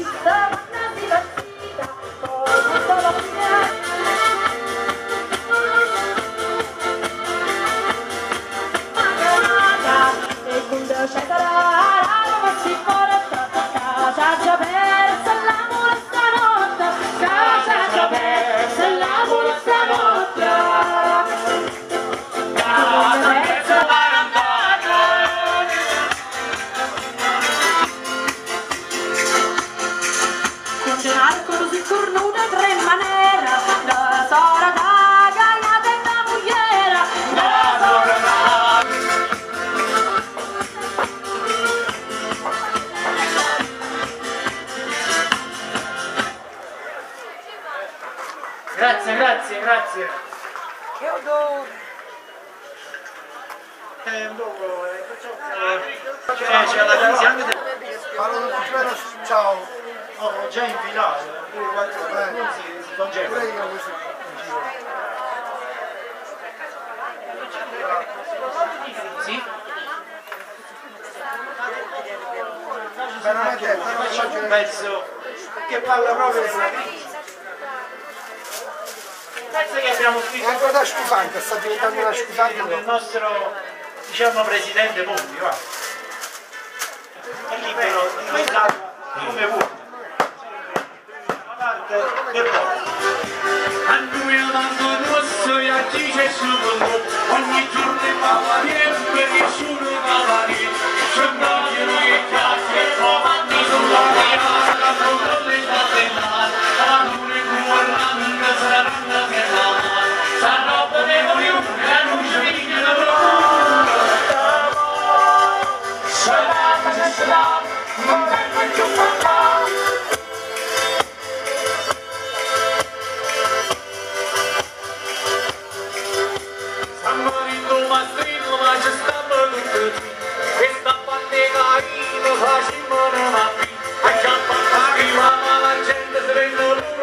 Yeah. Grazie, grazie, grazie. Che odore! Eh, un poco, eh, perciò, eh, c'è la crisi anche del... Ciao. Oh, già infilato, due, eh. Sì? Veramente, Faccio un pezzo che parla proprio crisi. Penso che abbiamo È scritto ancora da scusante, sta diventando una scusante. il nostro, diciamo, presidente Monti, va. È libero di come vuole. Să-i atinge sfântul Ogni giorno in de Per nessuno in Bavaria Sembrare noi case comandare praise the Lord.